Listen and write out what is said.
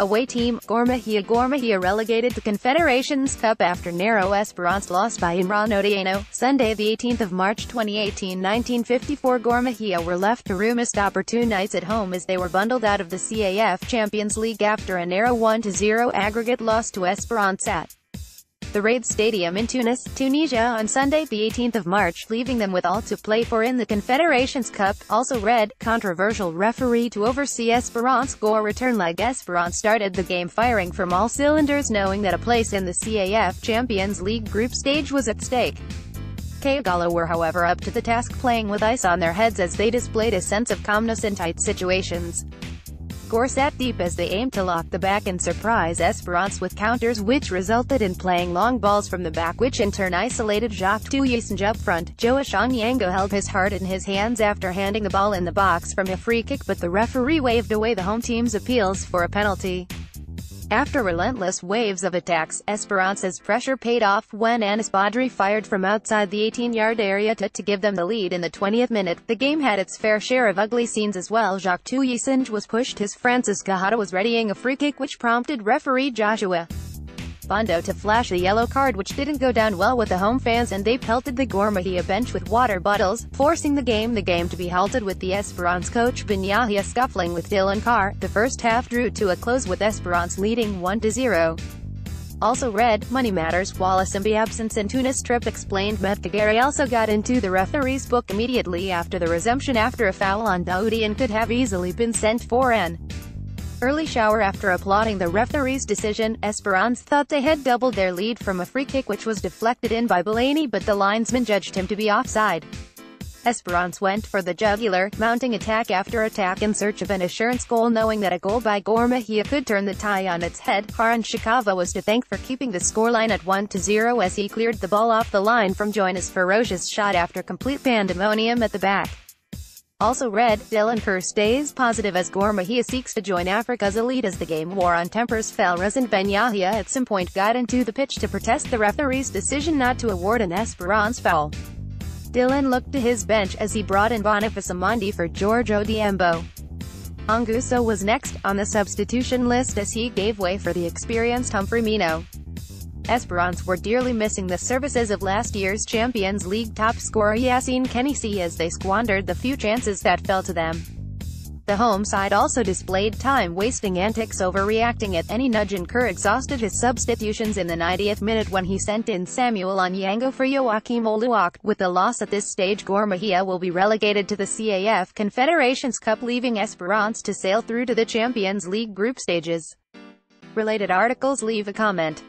Away team, Gor Mahia Gor Mahia relegated to Confederations Cup after narrow Esperance lost by Imran Otieno. Sunday the 18th of March 2018-1954 Gor Mahia were left to rue missed opportunities at home as they were bundled out of the CAF Champions League after a narrow 1-0 aggregate loss to Esperance at the Rades Stadium in Tunis, Tunisia on Sunday, the 18th of March, leaving them with all to play for in the Confederations Cup. Also red, controversial referee to oversee Esperance Gor return leg Esperance started the game firing from all cylinders knowing that a place in the CAF Champions League group stage was at stake. K'Ogalo were however up to the task playing with ice on their heads as they displayed a sense of calmness in tight situations. Gor sat deep as they aimed to lock the back and surprise Esperance with counters which resulted in playing long balls from the back which in turn isolated Jacques Tuyisenge up front. Joash Onyango held his heart in his hands after handing the ball in the box from a free kick but the referee waved away the home team's appeals for a penalty. After relentless waves of attacks, Esperance's pressure paid off when Anis Badri fired from outside the 18-yard area to, to give them the lead in the 20th minute. The game had its fair share of ugly scenes as well. Jacques Tuyisenge was pushed as Francis Kahata was readying a free kick which prompted referee Joshua Bondo to flash a yellow card which didn't go down well with the home fans and they pelted the Gor Mahia bench with water bottles, forcing the game the game to be halted with the Esperance coach Ben Yahia scuffling with Dylan Kerr. The first half drew to a close with Esperance leading 1-0. Also read, Money Matters, Walusimbi absence in Tunis trip explained Met also got into the referee's book immediately after the resumption after a foul on Daoudi and could have easily been sent for an early shower after applauding the referee's decision, Esperance thought they had doubled their lead from a free kick which was deflected in by Bellani but the linesman judged him to be offside. Esperance went for the jugular, mounting attack after attack in search of an assurance goal knowing that a goal by Gor Mahia could turn the tie on its head. Karan Shakava was to thank for keeping the scoreline at 1-0 as he cleared the ball off the line from Joina's ferocious shot after complete pandemonium at the back. Also read, Dylan Kerr stays positive as Gor Mahia seeks to join Africa's elite as the game war on tempers fell Resident Ben Yahia at some point got into the pitch to protest the referee's decision not to award an Esperance foul. Dylan looked to his bench as he brought in Boniface Omondi for George Odhiambo. Anguso was next on the substitution list as he gave way for the experienced Humphrey Mieno. Esperance were dearly missing the services of last year's Champions League top scorer Yassine Khenissi as they squandered the few chances that fell to them. The home side also displayed time-wasting antics overreacting at any nudge and Kerr exhausted his substitutions in the 90th minute when he sent in Samuel Onyango for Joachim Oluoch. With the loss at this stage Gor Mahia will be relegated to the CAF Confederations Cup leaving Esperance to sail through to the Champions League group stages. Related articles leave a comment.